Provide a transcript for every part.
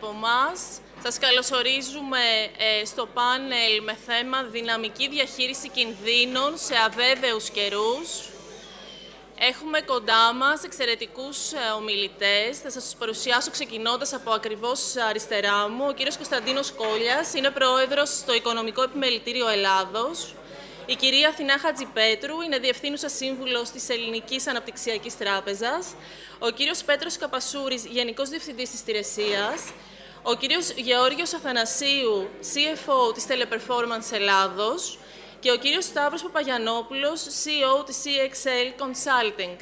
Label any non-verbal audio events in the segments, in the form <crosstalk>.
από εμάς. Σας καλωσορίζουμε ε, στο πάνελ με θέμα «Δυναμική διαχείριση κινδύνων σε αβέβαιους καιρούς». Έχουμε κοντά μας εξαιρετικούς ε, ομιλητές. Θα σας τους παρουσιάσω ξεκινώντας από ακριβώς αριστερά μου. Ο κύριος Κωνσταντίνος Κόλιας είναι πρόεδρος στο Οικονομικό Επιμελητήριο Ελλάδος. Η κυρία Αθηνά Χατζιπέτρου είναι Διευθύνουσα Σύμβουλος της Ελληνικής Αναπτυξιακής Τράπεζας. Ο κύριος Πέτρος Καπασούρης, Γενικός Διευθυντής της Τηρεσίας. Ο κύριος Γεώργιος Αθανασίου, CFO της Teleperformance Ελλάδος και ο κύριος Σταύρος Παπαγιανόπουλος, CEO της CXL Consulting.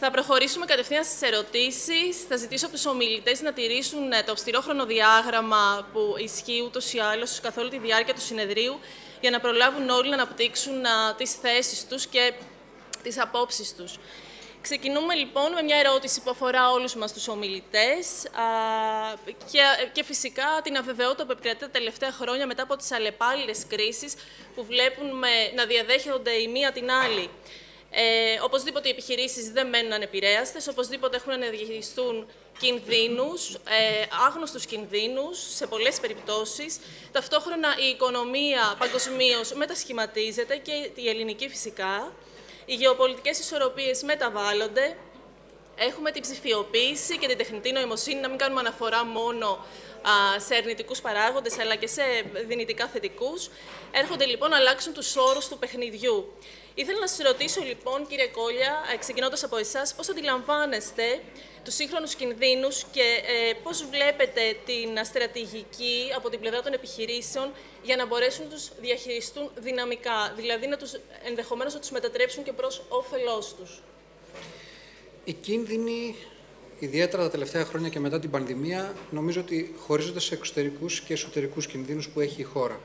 Θα προχωρήσουμε κατευθείαν στις ερωτήσεις. Θα ζητήσω από τους ομιλητές να τηρήσουν ε, το αυστηρό χρονοδιάγραμμα που ισχύει ούτως ή άλλως καθ' όλη τη διάρκεια του συνεδρίου για να προλάβουν όλοι να αναπτύξουν α, τις θέσεις τους και τις απόψεις τους. Ξεκινούμε λοιπόν με μια ερώτηση που αφορά όλους μας τους ομιλητές και, και φυσικά την αβεβαιότητα που επικρατεί τα τελευταία χρόνια μετά από τις αλλεπάλληλες κρίσεις που βλέπουμε να διαδέχονται η μία την άλλη. Ε, οπωσδήποτε οι επιχειρήσεις δεν μένουν ανεπηρέαστες, οπωσδήποτε έχουν να διαχειριστούν κινδύνους, ε, άγνωστους κινδύνους σε πολλές περιπτώσεις. Ταυτόχρονα η οικονομία παγκοσμίως μετασχηματίζεται και η ελληνική φυσικά. Οι γεωπολιτικές ισορροπίες μεταβάλλονται. Έχουμε την ψηφιοποίηση και την τεχνητή νοημοσύνη, να μην κάνουμε αναφορά μόνο σε αρνητικούς παράγοντες, αλλά και σε δυνητικά θετικούς. Έρχονται λοιπόν να αλλάξουν τους όρους του παιχνιδιού. Ήθελα να σας ρωτήσω λοιπόν, κύριε Κόλια, ξεκινώντας από εσάς, πώς αντιλαμβάνεστε τους σύγχρονους κινδύνους και ε, πώς βλέπετε την στρατηγική από την πλευρά των επιχειρήσεων για να μπορέσουν να τους διαχειριστούν δυναμικά, δηλαδή να τους, ενδεχομένως να τους μετατρέψουν και προς όφελός τους; Οι κίνδυνοι, ιδιαίτερα τα τελευταία χρόνια και μετά την πανδημία, νομίζω ότι χωρίζονται σε εξωτερικούς και εσωτερικούς κινδύνους που έχει η χώρα.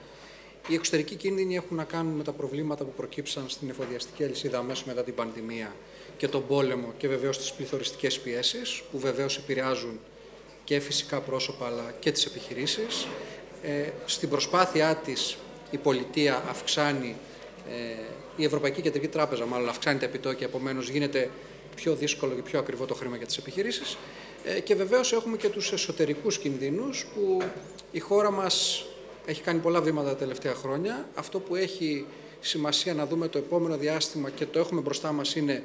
Οι εξωτερικοί κίνδυνοι έχουν να κάνουν με τα προβλήματα που προκύψαν στην εφοδιαστική αλυσίδα αμέσως μετά την πανδημία και τον πόλεμο και βεβαίως τις πληθωριστικές πιέσεις, που βεβαίως επηρεάζουν και φυσικά πρόσωπα αλλά και τις επιχειρήσεις. Ε, στην προσπάθειά της η πολιτεία αυξάνει, ε, η Ευρωπαϊκή Κεντρική Τράπεζα μάλλον αυξάνει τα επιτόκια, επομένως γίνεται πιο δύσκολο και πιο ακριβό το χρήμα για τις επιχειρήσεις. Ε, και βεβαίως έχουμε και τους εσωτερικούς κινδύνους που η χώρα μας έχει κάνει πολλά βήματα τα τελευταία χρόνια. Αυτό που έχει σημασία να δούμε το επόμενο διάστημα και το έχουμε μπροστά μας είναι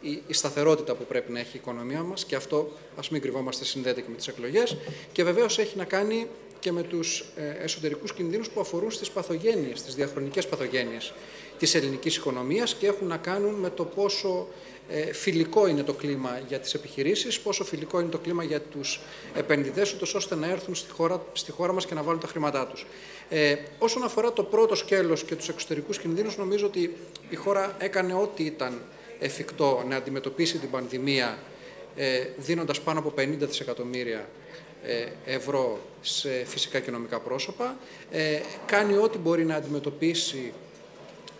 η, σταθερότητα που πρέπει να έχει η οικονομία μας και αυτό, ας μην κρυβόμαστε, συνδέεται και με τις εκλογές και βεβαίως έχει να κάνει και με τους ε, εσωτερικούς κινδύνους που αφορούν στις παθογένειες, στις διαχρονικές παθογένειες της ελληνικής οικονομίας και έχουν να κάνουν με το πόσο ε, φιλικό είναι το κλίμα για τις επιχειρήσεις, πόσο φιλικό είναι το κλίμα για τους επενδυτές, ούτως ώστε να έρθουν στη χώρα, στη χώρα μας και να βάλουν τα χρήματά τους. Ε, όσον αφορά το πρώτο σκέλος και τους εξωτερικούς κινδύνους, νομίζω ότι η χώρα έκανε ό,τι ήταν εφικτό να αντιμετωπίσει την πανδημία, ε, δίνοντας πάνω από 50 δισεκατομμύρια ε, ευρώ σε φυσικά και νομικά πρόσωπα, ε, κάνει ό,τι μπορεί να αντιμετωπίσει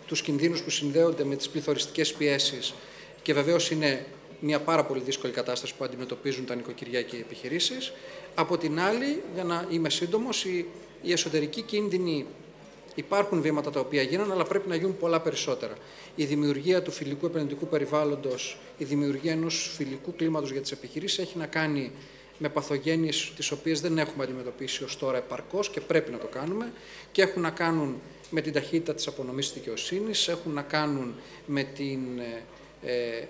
τους κινδύνους που συνδέονται με τις πληθωριστικές πιέσεις και βεβαίως είναι μια πάρα πολύ δύσκολη κατάσταση που αντιμετωπίζουν τα νοικοκυριά και οι επιχειρήσεις. Από την άλλη, για να είμαι σύντομος, οι, οι εσωτερικοί κίνδυνοι υπάρχουν βήματα τα οποία γίνανε, αλλά πρέπει να γίνουν πολλά περισσότερα. Η δημιουργία του φιλικού επενδυτικού περιβάλλοντος, η δημιουργία ενός φιλικού κλίματος για τις επιχειρήσεις έχει να κάνει με παθογένειες τις οποίες δεν έχουμε αντιμετωπίσει ως τώρα επαρκώς και πρέπει να το κάνουμε και έχουν να κάνουν με την ταχύτητα της απονομής δικαιοσύνης, έχουν να κάνουν με την ε, ε,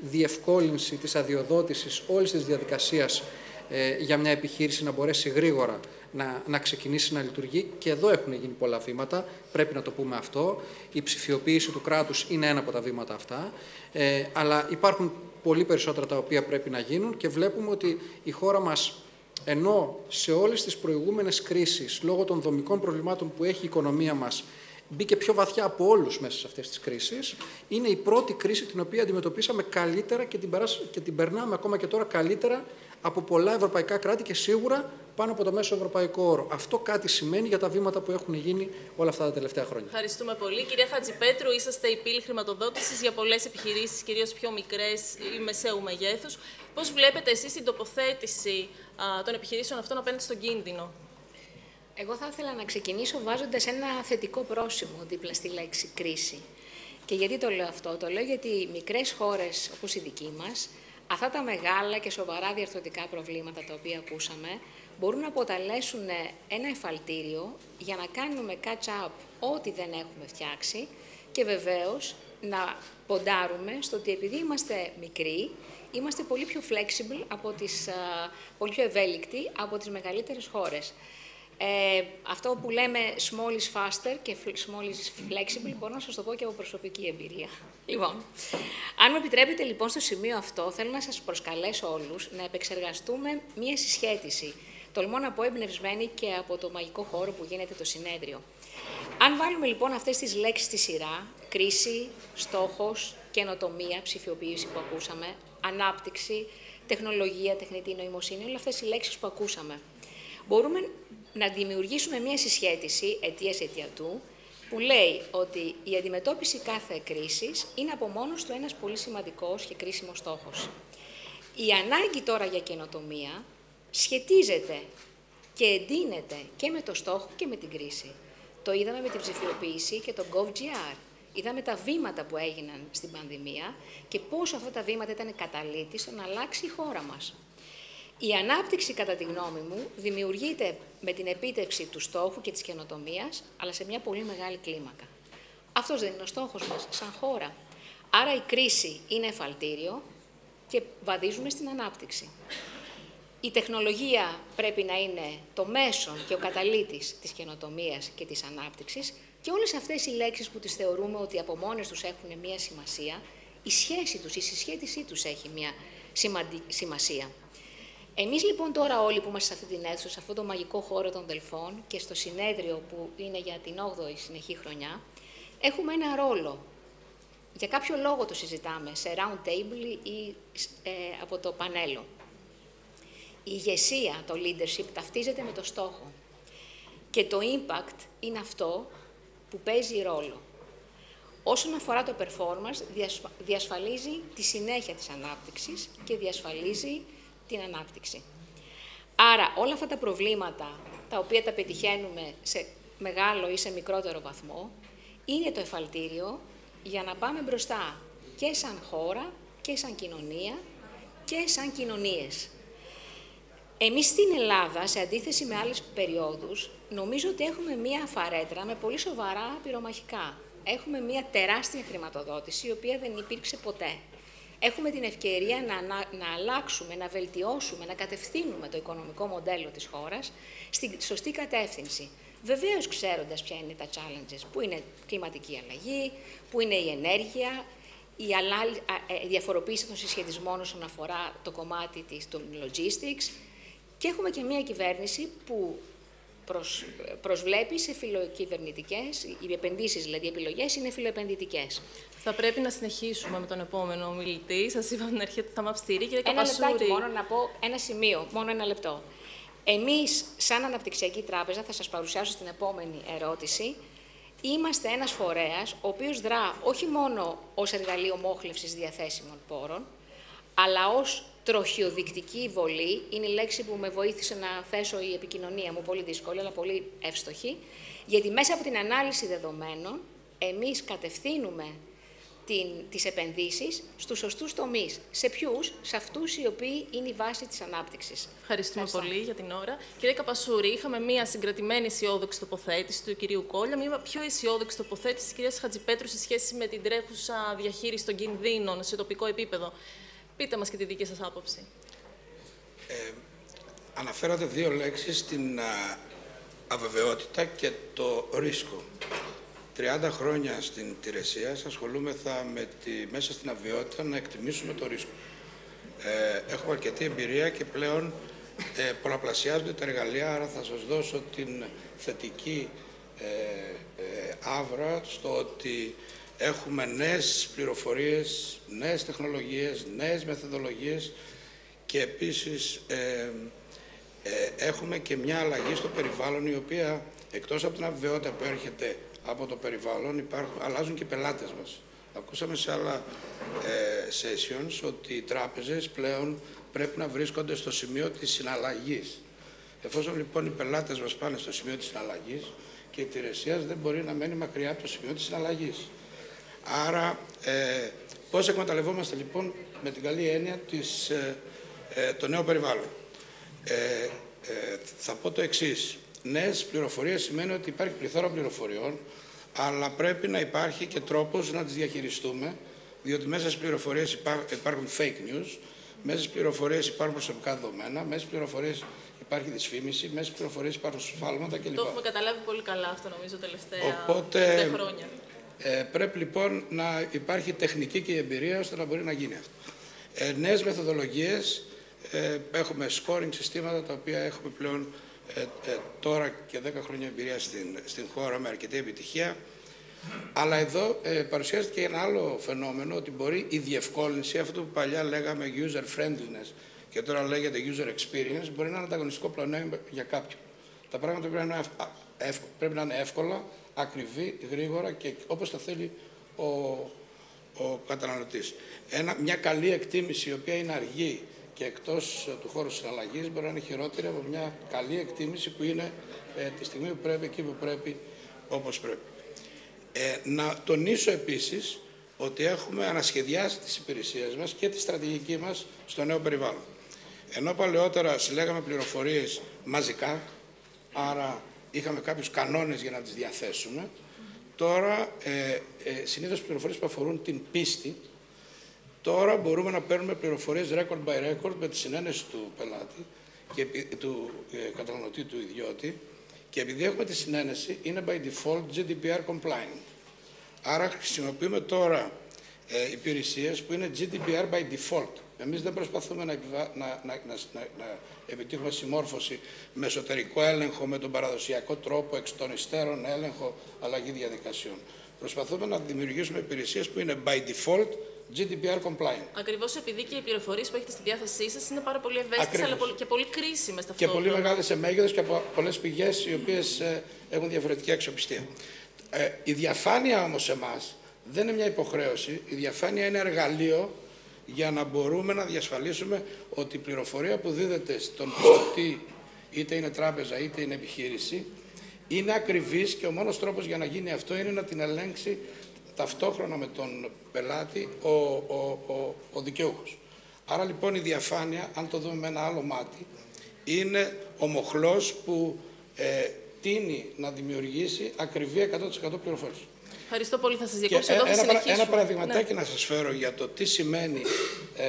διευκόλυνση της αδειοδότησης όλης της διαδικασίας ε, για μια επιχείρηση να μπορέσει γρήγορα να, να ξεκινήσει να λειτουργεί. Και εδώ έχουν γίνει πολλά βήματα, πρέπει να το πούμε αυτό. Η ψηφιοποίηση του κράτους είναι ένα από τα βήματα αυτά. Ε, αλλά υπάρχουν πολύ περισσότερα τα οποία πρέπει να γίνουν και βλέπουμε ότι η χώρα μας ενώ σε όλες τις προηγούμενες κρίσεις, λόγω των δομικών προβλημάτων που έχει η οικονομία μας, μπήκε πιο βαθιά από όλους μέσα σε αυτές τις κρίσεις. Είναι η πρώτη κρίση την οποία αντιμετωπίσαμε καλύτερα και την, και την περνάμε ακόμα και τώρα καλύτερα από πολλά ευρωπαϊκά κράτη και σίγουρα πάνω από το μέσο ευρωπαϊκό όρο. Αυτό κάτι σημαίνει για τα βήματα που έχουν γίνει όλα αυτά τα τελευταία χρόνια. Ευχαριστούμε πολύ. Κυρία Χατζηπέτρου, είσαστε η πύλη χρηματοδότησης για πολλές επιχειρήσεις, κυρίως πιο μικρές ή μεσαίου μεγέθους. Πώς βλέπετε εσείς την τοποθέτηση α, των επιχειρήσεων αυτών απέναντι στον κίνδυνο; Εγώ θα ήθελα να ξεκινήσω βάζοντας ένα θετικό πρόσημο δίπλα στη λέξη κρίση. Και γιατί το λέω αυτό; Το λέω γιατί μικρές χώρες όπως η δική μας Αυτά τα μεγάλα και σοβαρά διαρθρωτικά προβλήματα τα οποία ακούσαμε μπορούν να αποτελέσουν ένα εφαλτήριο για να κάνουμε catch-up ό,τι δεν έχουμε φτιάξει και βεβαίως να ποντάρουμε στο ότι επειδή είμαστε μικροί, είμαστε πολύ πιο flexible, από τις, πολύ πιο ευέλικτοι από τις μεγαλύτερες χώρες. Ε, αυτό που λέμε small is faster και small is flexible, μπορώ να σας το πω και από προσωπική εμπειρία. Λοιπόν, αν με επιτρέπετε λοιπόν στο σημείο αυτό, θέλω να σας προσκαλέσω όλους να επεξεργαστούμε μία συσχέτιση, τολμώ να πω εμπνευσμένη και από το μαγικό χώρο που γίνεται το συνέδριο. Αν βάλουμε λοιπόν αυτές τις λέξεις στη σειρά, κρίση, στόχος, καινοτομία, ψηφιοποίηση που ακούσαμε, ανάπτυξη, τεχνολογία, τεχνητή νοημοσύνη, όλα αυτές οι λέξεις που ακούσαμε, μπορούμε να δημιουργήσουμε μια συσχέτιση αιτίας-αιτιατού που λέει ότι η αντιμετώπιση κάθε κρίσης είναι από μόνος του ένας πολύ σημαντικός και κρίσιμος στόχος. Η ανάγκη τώρα για καινοτομία σχετίζεται και εντείνεται και με το στόχο και με την κρίση. Το είδαμε με την ψηφιοποίηση και το GovGR. Είδαμε τα βήματα που έγιναν στην πανδημία και πόσο αυτά τα βήματα ήταν καταλήτης στο να αλλάξει η χώρα μας. Η ανάπτυξη, κατά τη γνώμη μου, δημιουργείται με την επίτευξη του στόχου και της καινοτομίας, αλλά σε μια πολύ μεγάλη κλίμακα. Αυτός δεν είναι ο στόχος μας, σαν χώρα. Άρα η κρίση είναι εφαλτήριο και βαδίζουμε στην ανάπτυξη. Η τεχνολογία πρέπει να είναι το μέσο και ο καταλήτης της καινοτομίας και της ανάπτυξης και όλες αυτές οι λέξεις που τις θεωρούμε ότι από μόνες τους έχουν μία σημασία, η σχέση τους, η συσχέτισή τους έχει μία σημασία. Εμείς λοιπόν τώρα όλοι που είμαστε σε αυτή την αίθουσα, σε αυτό το μαγικό χώρο των Δελφών και στο συνέδριο που είναι για την 8η συνεχή χρονιά, έχουμε ένα ρόλο. Για κάποιο λόγο το συζητάμε, σε round table ή ε, από το πανέλο. Η ηγεσία, το leadership, ταυτίζεται με το στόχο. Και το impact είναι αυτό που παίζει ρόλο. Όσον αφορά το performance, διασφαλίζει τη συνέχεια της ανάπτυξης και διασφαλίζει την ανάπτυξη. Άρα όλα αυτά τα προβλήματα, τα οποία τα πετυχαίνουμε σε μεγάλο ή σε μικρότερο βαθμό, είναι το εφαλτήριο για να πάμε μπροστά και σαν χώρα και σαν κοινωνία και σαν κοινωνίες. Εμείς στην Ελλάδα, σε αντίθεση με άλλες περιόδους, νομίζω ότι έχουμε μία φαρέτρα με πολύ σοβαρά πυρομαχικά. Έχουμε μία τεράστια χρηματοδότηση, η οποία δεν υπήρξε ποτέ έχουμε την ευκαιρία να, να, αλλάξουμε, να βελτιώσουμε, να κατευθύνουμε το οικονομικό μοντέλο της χώρας στη σωστή κατεύθυνση. Βεβαίως ξέροντας ποια είναι τα challenges, που είναι κλιματική αλλαγή, που είναι η ενέργεια, η, ε, διαφοροποίηση των συσχετισμών όσον αφορά το κομμάτι της, των logistics και έχουμε και μια κυβέρνηση που προσ, προσβλέπεις σε φιλοκυβερνητικές, οι επενδύσεις δηλαδή, οι επιλογές είναι φιλοεπενδυτικές. Θα πρέπει να συνεχίσουμε με τον επόμενο μιλητή. Σας είπα την αρχή ότι θα είμαι αυστηρή. Κύριε ένα λεπτάκι μόνο να πω ένα σημείο, μόνο ένα λεπτό. Εμείς, σαν Αναπτυξιακή Τράπεζα, θα σας παρουσιάσω στην επόμενη ερώτηση. Είμαστε ένας φορέας, ο οποίος δρά όχι μόνο ως εργαλείο μόχλευσης διαθέσιμων πόρων, αλλά ως τροχιοδεικτική βολή, είναι η λέξη που με βοήθησε να θέσω η επικοινωνία μου, πολύ δύσκολη, αλλά πολύ εύστοχη, γιατί μέσα από την ανάλυση δεδομένων, εμείς κατευθύνουμε την, τις επενδύσεις στους σωστούς τομείς. Σε ποιους, σε αυτούς οι οποίοι είναι η βάση της ανάπτυξης. Ευχαριστούμε πολύ για την ώρα. Κύριε Καπασούρη, είχαμε μία συγκρατημένη αισιόδοξη τοποθέτηση του κυρίου Κόλια, μία πιο αισιόδοξη τοποθέτηση της κυρίας Χατζipέτρου σε σχέση με την τρέχουσα διαχείριση των κινδύνων σε τοπικό επίπεδο. Πείτε μας και τη δική σας άποψη. Ε, αναφέρατε δύο λέξεις, την αβεβαιότητα και το ρίσκο. 30 χρόνια στην Τηρεσία ασχολούμεθα με τη, μέσα στην αβεβαιότητα να εκτιμήσουμε το ρίσκο. Ε, έχουμε αρκετή εμπειρία και πλέον ε, πολλαπλασιάζονται τα εργαλεία, άρα θα σας δώσω την θετική ε, ε, άβρα στο ότι έχουμε νέες πληροφορίες, νέες τεχνολογίες, νέες μεθοδολογίες και επίσης ε, ε, έχουμε και μια αλλαγή στο περιβάλλον η οποία εκτός από την αβεβαιότητα που έρχεται από το περιβάλλον υπάρχουν, αλλάζουν και οι πελάτες μας. Ακούσαμε σε άλλα ε, sessions ότι οι τράπεζες πλέον πρέπει να βρίσκονται στο σημείο της συναλλαγής. Εφόσον λοιπόν οι πελάτες μας πάνε στο σημείο της συναλλαγής και η υπηρεσία δεν μπορεί να μένει μακριά από το σημείο της συναλλαγής. Άρα, ε, πώς εκμεταλλευόμαστε λοιπόν με την καλή έννοια της, ε, ε, το νέο περιβάλλον. Ε, ε, θα πω το εξής. Νέες πληροφορίες σημαίνει ότι υπάρχει πληθώρα πληροφοριών, αλλά πρέπει να υπάρχει και τρόπος να τις διαχειριστούμε, διότι μέσα στις πληροφορίες υπάρχουν fake news, μέσα στις πληροφορίες υπάρχουν προσωπικά δεδομένα, μέσα στις πληροφορίες υπάρχει δυσφήμιση, μέσα στις πληροφορίες υπάρχουν σφάλματα κλπ. Το έχουμε καταλάβει πολύ καλά αυτό νομίζω τελευταία Οπότε, χρόνια. Ε, πρέπει λοιπόν να υπάρχει τεχνική και εμπειρία ώστε να μπορεί να γίνει αυτό. Ε, νέες μεθοδολογίες, ε, έχουμε scoring συστήματα τα οποία έχουμε πλέον ε, ε, τώρα και 10 χρόνια εμπειρία στην, στην χώρα με αρκετή επιτυχία. Αλλά εδώ ε, παρουσιάζεται και ένα άλλο φαινόμενο ότι μπορεί η διευκόλυνση, αυτό που παλιά λέγαμε user friendliness και τώρα λέγεται user experience, μπορεί να είναι ανταγωνιστικό πλεονέκτημα για κάποιον. Τα πράγματα πρέπει να, είναι, πρέπει να είναι εύκολα, ακριβή, γρήγορα και όπως τα θέλει ο, ο καταναλωτής. Ένα, μια καλή εκτίμηση η οποία είναι αργή και εκτός του χώρου συναλλαγής μπορεί να είναι χειρότερη από μια καλή εκτίμηση που είναι ε, τη στιγμή που πρέπει, εκεί που πρέπει, όπως πρέπει. Ε, να τονίσω επίσης ότι έχουμε ανασχεδιάσει τις υπηρεσίες μας και τη στρατηγική μας στο νέο περιβάλλον. Ενώ παλαιότερα συλλέγαμε πληροφορίες μαζικά, άρα είχαμε κάποιους κανόνες για να τις διαθέσουμε, τώρα ε, ε, συνήθως πληροφορίες που αφορούν την πίστη, τώρα μπορούμε να παίρνουμε πληροφορίες record by record με τη συνένεση του πελάτη και του ε, καταναλωτή του ιδιώτη και επειδή έχουμε τη συνένεση είναι by default GDPR compliant. Άρα χρησιμοποιούμε τώρα ε, υπηρεσίες που είναι GDPR by default. Εμείς δεν προσπαθούμε να, να, να, να, επιτύχουμε συμμόρφωση με εσωτερικό έλεγχο, με τον παραδοσιακό τρόπο, εξ των υστέρων έλεγχο, αλλαγή διαδικασιών. Προσπαθούμε να δημιουργήσουμε υπηρεσίες που είναι by default GDPR compliant. Ακριβώς επειδή και οι πληροφορίες που έχετε στη διάθεσή σας είναι πάρα πολύ ευαίσθητες αλλά και πολύ κρίσιμες ταυτόχρονα. Και πολύ μεγάλες σε μέγεθος και από πολλές πηγές οι οποίες ε, έχουν διαφορετική αξιοπιστία. Ε, η διαφάνεια όμως σε εμάς δεν είναι μια υποχρέωση. Η διαφάνεια είναι εργαλείο για να μπορούμε να διασφαλίσουμε ότι η πληροφορία που δίδεται στον πιστωτή, είτε είναι τράπεζα είτε είναι επιχείρηση, είναι ακριβής και ο μόνος τρόπος για να γίνει αυτό είναι να την ελέγξει ταυτόχρονα με τον πελάτη ο, ο, ο, ο δικαιούχος. Άρα λοιπόν η διαφάνεια, αν το δούμε με ένα άλλο μάτι, είναι ο μοχλός που ε, τίνει να δημιουργήσει ακριβή 100% πληροφόρηση. Ευχαριστώ πολύ. Θα σας διακόψω εδώ. Ένα, ένα, ένα παραδειγματάκι ναι. να σας φέρω για το τι σημαίνει ε,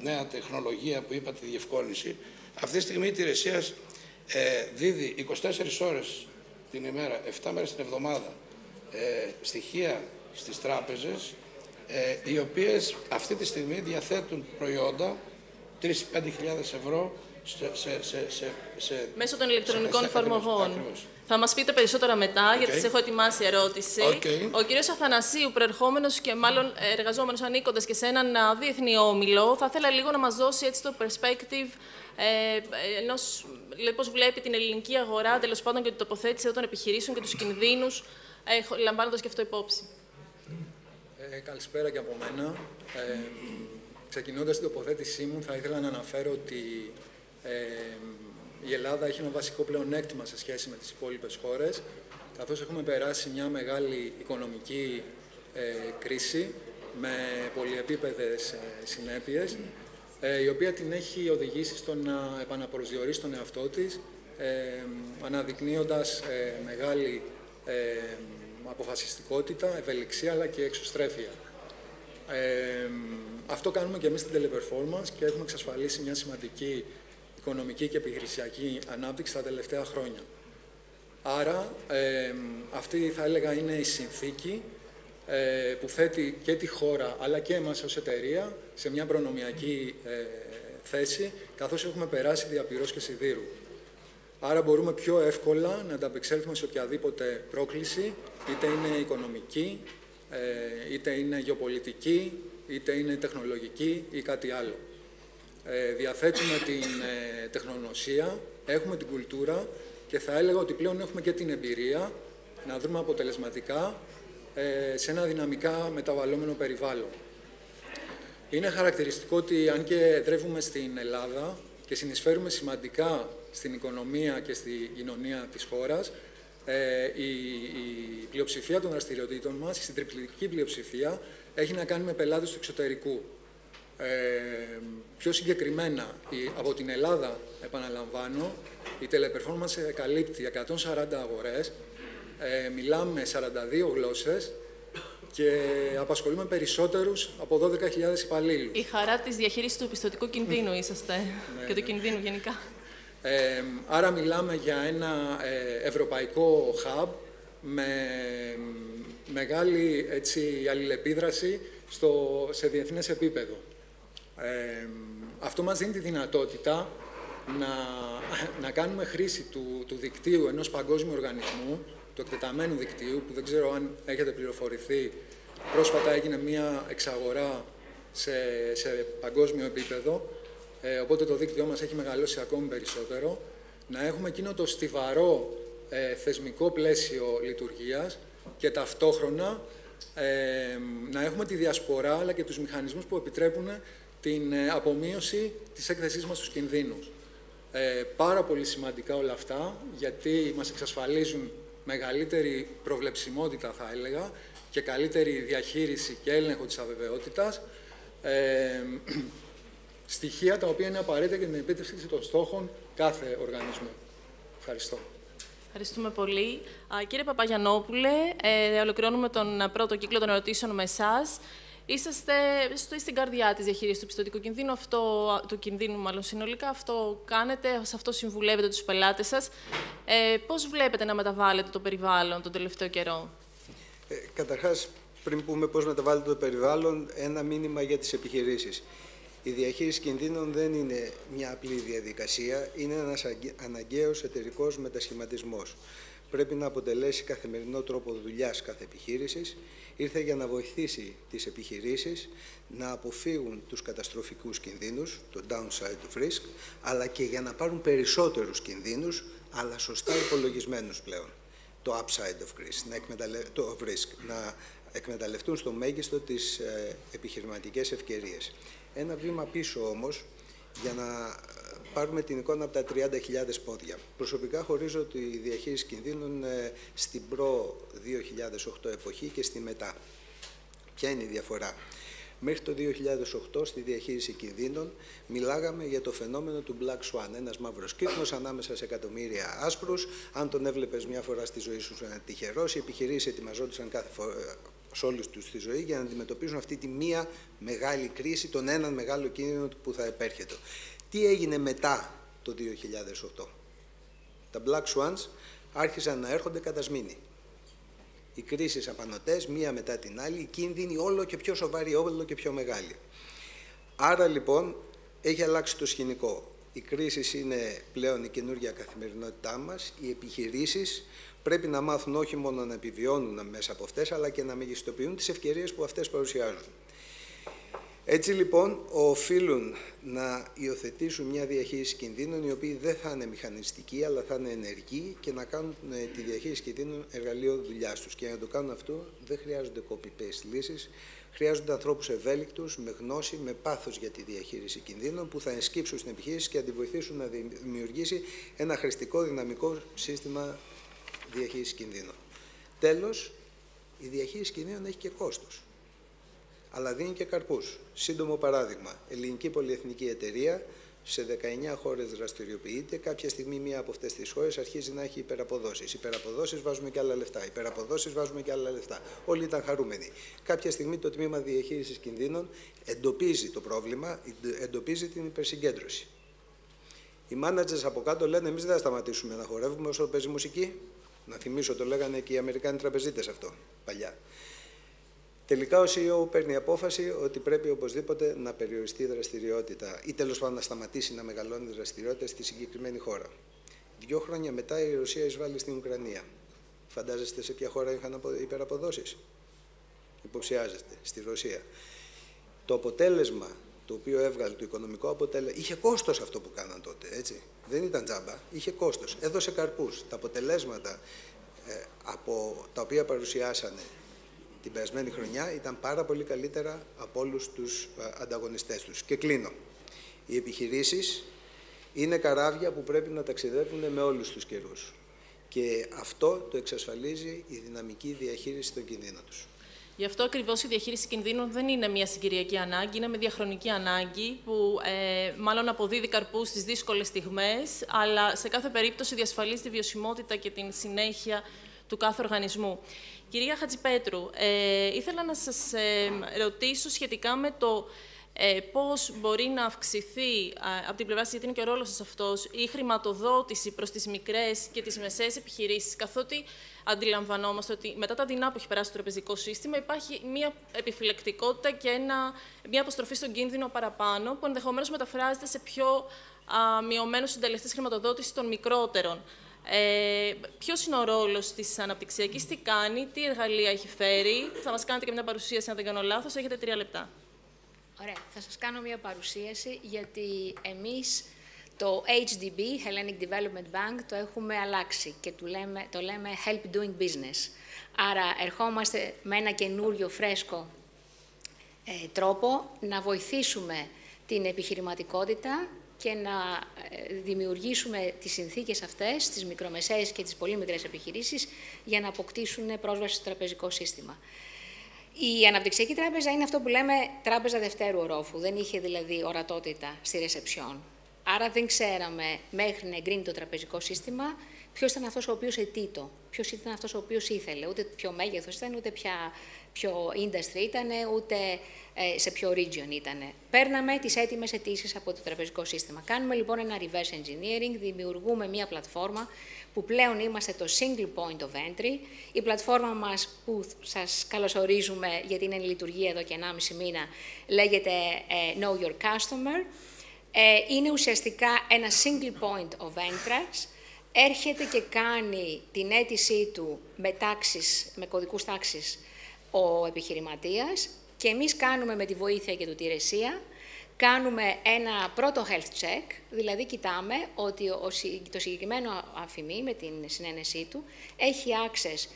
νέα τεχνολογία που είπατε διευκόλυνση. Αυτή τη στιγμή η Τηρεσίας ε, δίδει 24 ώρες την ημέρα, 7 μέρες την εβδομάδα ε, στοιχεία στις τράπεζες ε, οι οποίες αυτή τη στιγμή διαθέτουν προϊόντα 3-5 ευρώ σε, σε, σε, σε, Μέσω των ηλεκτρονικών εφαρμογών. Θα μας πείτε περισσότερα μετά, okay. γιατί σας έχω ετοιμάσει ερώτηση. Okay. Ο κύριος Αθανασίου, προερχόμενος και μάλλον εργαζόμενος ανήκοντας και σε έναν διεθνή όμιλο, θα ήθελα λίγο να μας δώσει έτσι το perspective ε, ενός, πώς βλέπει την ελληνική αγορά, τέλος πάντων και την τοποθέτηση των επιχειρήσεων και τους κινδύνους, ε, λαμβάνοντας και αυτό υπόψη. Ε, καλησπέρα και από μένα. Ε, ξεκινώντας την τοποθέτησή μου, θα ήθελα να αναφέρω ότι ε, η Ελλάδα έχει ένα βασικό πλεονέκτημα σε σχέση με τις υπόλοιπες χώρες, καθώς έχουμε περάσει μια μεγάλη οικονομική ε, κρίση με πολυεπίπεδες ε, συνέπειες, ε, η οποία την έχει οδηγήσει στο να επαναπροσδιορίσει τον εαυτό της, ε, αναδεικνύοντας ε, μεγάλη αποφασιστικότητα, ευελιξία αλλά και εξωστρέφεια. αυτό κάνουμε και εμείς στην Teleperformance και έχουμε εξασφαλίσει μια σημαντική οικονομική και επιχειρησιακή ανάπτυξη τα τελευταία χρόνια. Άρα, ε, αυτή θα έλεγα είναι η συνθήκη ε, που θέτει και τη χώρα αλλά και εμάς ως εταιρεία σε μια προνομιακή ε, θέση καθώς έχουμε περάσει διαπυρός και σιδήρου. Άρα μπορούμε πιο εύκολα να ανταπεξέλθουμε σε οποιαδήποτε πρόκληση, είτε είναι οικονομική, ε, είτε είναι γεωπολιτική, είτε είναι τεχνολογική ή κάτι άλλο. Ε, διαθέτουμε την ε, τεχνογνωσία, έχουμε την κουλτούρα και θα έλεγα ότι πλέον έχουμε και την εμπειρία να δούμε αποτελεσματικά ε, σε ένα δυναμικά μεταβαλλόμενο περιβάλλον. Είναι χαρακτηριστικό ότι αν και εδρεύουμε στην Ελλάδα και συνεισφέρουμε σημαντικά στην οικονομία και στη κοινωνία της χώρας, η, η πλειοψηφία των δραστηριοτήτων μας, η συντριπτική πλειοψηφία, έχει να κάνει με πελάτες του εξωτερικού. Ε, πιο συγκεκριμένα, από την Ελλάδα, επαναλαμβάνω, η Teleperformance καλύπτει 140 αγορές, ε, μιλάμε 42 γλώσσες και απασχολούμε περισσότερους από 12.000 υπαλλήλους. Η χαρά της διαχείρισης του πιστοτικού κινδύνου είσαστε Ναι, και του ναι. κινδύνου γενικά. Ε, άρα μιλάμε για ένα ε, ευρωπαϊκό hub με μεγάλη έτσι, αλληλεπίδραση στο, σε διεθνές επίπεδο. Ε, αυτό μας δίνει τη δυνατότητα να, να κάνουμε χρήση του, του δικτύου ενός παγκόσμιου οργανισμού, του εκτεταμένου δικτύου, που δεν ξέρω αν έχετε πληροφορηθεί, πρόσφατα έγινε μια εξαγορά σε, σε παγκόσμιο επίπεδο, ε, οπότε το δίκτυό μας έχει μεγαλώσει ακόμη περισσότερο, να έχουμε εκείνο το στιβαρό ε, θεσμικό πλαίσιο λειτουργίας και ταυτόχρονα ε, να έχουμε τη διασπορά αλλά και τους μηχανισμούς που επιτρέπουν την ε, απομείωση της έκθεσής μας στους κινδύνους. Ε, πάρα πολύ σημαντικά όλα αυτά, γιατί μας εξασφαλίζουν μεγαλύτερη προβλεψιμότητα, θα έλεγα, και καλύτερη διαχείριση και έλεγχο της αβεβαιότητας, ε, <clears throat> στοιχεία τα οποία είναι απαραίτητα για την επίτευξη των στόχων κάθε οργανισμού. Ευχαριστώ. Ευχαριστούμε πολύ. Α, κύριε Παπαγιανόπουλε, ε, ολοκληρώνουμε τον α, πρώτο κύκλο των ερωτήσεων με εσάς. Είσαστε στο, στην καρδιά της διαχείρισης του πιστοτικού κινδύνου, αυτό, α, του κινδύνου μάλλον συνολικά, αυτό κάνετε, σε αυτό συμβουλεύετε τους πελάτες σας. Ε, πώς βλέπετε να μεταβάλλετε το περιβάλλον τον τελευταίο καιρό; Ε, καταρχάς, πριν πούμε πώς μεταβάλλεται το περιβάλλον, ένα μήνυμα για τις επιχειρήσεις. Η διαχείριση κινδύνων δεν είναι μια απλή διαδικασία, είναι ένας αγγε- αναγκαίος εταιρικός μετασχηματισμός. Πρέπει να αποτελέσει καθημερινό τρόπο δουλειάς κάθε επιχείρησης. Ήρθε για να βοηθήσει τις επιχειρήσεις να αποφύγουν τους καταστροφικούς κινδύνους, το downside of risk, αλλά και για να πάρουν περισσότερους κινδύνους, αλλά σωστά υπολογισμένους πλέον το upside of risk, να, εκμεταλλε... το of risk, να εκμεταλλευτούν στο μέγιστο τις ε, επιχειρηματικές ευκαιρίες. Ένα βήμα πίσω όμως, για να ε, πάρουμε την εικόνα από τα 30.000 πόδια. Προσωπικά χωρίζω τη διαχείριση κινδύνων ε, στην προ-2008 εποχή και στη μετά. Ποια είναι η διαφορά; Μέχρι το 2008 στη διαχείριση κινδύνων μιλάγαμε για το φαινόμενο του Black Swan, ένας μαύρος κύκλος ανάμεσα σε εκατομμύρια άσπρους. Αν τον έβλεπες μια φορά στη ζωή σου σαν τυχερός, οι επιχειρήσεις ετοιμαζόντουσαν κάθε φορά σε όλους τους στη ζωή για να αντιμετωπίσουν αυτή τη μία μεγάλη κρίση, τον έναν μεγάλο κίνδυνο που θα επέρχεται. Τι έγινε μετά το 2008. Τα Black Swans άρχισαν να έρχονται κατά σμήνη οι κρίσεις απανοτές, μία μετά την άλλη, οι κίνδυνοι όλο και πιο σοβαροί, όλο και πιο μεγάλοι. Άρα λοιπόν έχει αλλάξει το σκηνικό. Οι κρίσεις είναι πλέον η καινούργια καθημερινότητά μας. Οι επιχειρήσεις πρέπει να μάθουν όχι μόνο να επιβιώνουν μέσα από αυτές, αλλά και να μεγιστοποιούν τις ευκαιρίες που αυτές παρουσιάζουν. Έτσι λοιπόν οφείλουν να υιοθετήσουν μια διαχείριση κινδύνων η οποία δεν θα είναι μηχανιστική αλλά θα είναι ενεργή και να κάνουν ε, τη διαχείριση κινδύνων εργαλείο δουλειάς τους. Και για να το κάνουν αυτό δεν χρειάζονται copy-paste λύσεις, χρειάζονται ανθρώπους ευέλικτους, με γνώση, με πάθος για τη διαχείριση κινδύνων που θα ενσκύψουν στην επιχείρηση και να τη βοηθήσουν να δημιουργήσει ένα χρηστικό δυναμικό σύστημα διαχείριση κινδύνων. Τέλος, η διαχείριση κινδύνων έχει και κόστος αλλά δίνει και καρπούς. Σύντομο παράδειγμα, ελληνική πολυεθνική εταιρεία σε 19 χώρες δραστηριοποιείται. Κάποια στιγμή μία από αυτές τις χώρες αρχίζει να έχει υπεραποδόσεις. Υπεραποδόσεις βάζουμε και άλλα λεφτά. Υπεραποδόσεις βάζουμε και άλλα λεφτά. Όλοι ήταν χαρούμενοι. Κάποια στιγμή το τμήμα διαχείρισης κινδύνων εντοπίζει το πρόβλημα, εντοπίζει την υπερσυγκέντρωση. Οι managers από κάτω λένε: Εμείς δεν θα σταματήσουμε να χορεύουμε όσο παίζει μουσική. Να θυμίσω, το λέγανε και οι Αμερικάνοι τραπεζίτες αυτό παλιά. Τελικά ο CEO παίρνει απόφαση ότι πρέπει οπωσδήποτε να περιοριστεί η δραστηριότητα ή τέλος πάντων να σταματήσει να μεγαλώνει η δραστηριότητα στη συγκεκριμένη χώρα. Δύο χρόνια μετά η Ρωσία εισβάλλει στην Ουκρανία. Φαντάζεστε σε ποια χώρα είχαν υπεραποδόσεις; Υποψιάζεστε, στη Ρωσία. Το αποτέλεσμα το οποίο έβγαλε, το οικονομικό αποτέλεσμα, είχε κόστος αυτό που κάναν τότε, έτσι. Δεν ήταν τζάμπα, είχε κόστος. Έδωσε καρπούς. Τα αποτελέσματα ε, από τα οποία παρουσιάσανε την περασμένη χρονιά ήταν πάρα πολύ καλύτερα από όλους τους ανταγωνιστές τους. Και κλείνω. Οι επιχειρήσεις είναι καράβια που πρέπει να ταξιδεύουν με όλους τους καιρούς. Και αυτό το εξασφαλίζει η δυναμική διαχείριση των κινδύνων τους. Γι' αυτό ακριβώς η διαχείριση κινδύνων δεν είναι μια συγκυριακή ανάγκη, είναι μια διαχρονική ανάγκη που ε, μάλλον αποδίδει καρπούς στις δύσκολες στιγμές, αλλά σε κάθε περίπτωση διασφαλίζει τη βιωσιμότητα και την συνέχεια του κάθε οργανισμού. Κυρία Χατζipέτρου, ε, ήθελα να σας ε, ρωτήσω σχετικά με το ε, πώς μπορεί να αυξηθεί από την πλευρά σας, γιατί είναι και ο ρόλος σας αυτός, η χρηματοδότηση προς τις μικρές και τις μεσαίες επιχειρήσεις, καθότι αντιλαμβανόμαστε ότι μετά τα δεινά που έχει περάσει το τραπεζικό σύστημα υπάρχει μια επιφυλακτικότητα και ένα, μια αποστροφή στον κίνδυνο παραπάνω, που ενδεχομένως μεταφράζεται σε πιο μειωμένους συντελεστές χρηματοδότησης των μικρότερων. Ε, Ποιος είναι ο ρόλος της αναπτυξιακής, τι κάνει, τι εργαλεία έχει φέρει. Θα μας κάνετε και μια παρουσίαση, αν δεν κάνω λάθος. Έχετε τρία λεπτά. Ωραία. Θα σας κάνω μια παρουσίαση, γιατί εμείς το HDB, Hellenic Development Bank, το έχουμε αλλάξει και το λέμε, το λέμε Help Doing Business. Άρα ερχόμαστε με ένα καινούριο φρέσκο ε, τρόπο να βοηθήσουμε την επιχειρηματικότητα και να ε, δημιουργήσουμε τις συνθήκες αυτές, τις μικρομεσαίες και τις πολύ μικρές επιχειρήσεις, για να αποκτήσουν πρόσβαση στο τραπεζικό σύστημα. Η Αναπτυξιακή Τράπεζα είναι αυτό που λέμε τράπεζα δευτέρου ορόφου. Δεν είχε δηλαδή ορατότητα στη ρεσεψιόν. Άρα δεν ξέραμε μέχρι να εγκρίνει το τραπεζικό σύστημα ποιος ήταν αυτός ο οποίος ετήτο, ποιος ήταν αυτός ο οποίος ήθελε; Ούτε ποιο μέγεθος ήταν, ούτε ποια, ποιο industry ήταν, ούτε ε, σε ποιο region ήταν. Παίρναμε τις έτοιμες αιτήσεις από το τραπεζικό σύστημα. Κάνουμε λοιπόν ένα reverse engineering, δημιουργούμε μία πλατφόρμα που πλέον είμαστε το single point of entry. Η πλατφόρμα μας που σας καλωσορίζουμε γιατί είναι εν λειτουργία εδώ και 1,5 μήνα λέγεται ε, Know Your Customer. Ε, είναι ουσιαστικά ένα single point of entrance. Έρχεται και κάνει την αίτησή του με, τάξεις, με κωδικούς τάξης ο επιχειρηματίας και εμείς κάνουμε με τη βοήθεια και του Τηρεσία κάνουμε ένα πρώτο health check, δηλαδή κοιτάμε ότι το συγκεκριμένο αφημί με την συνένεσή του έχει access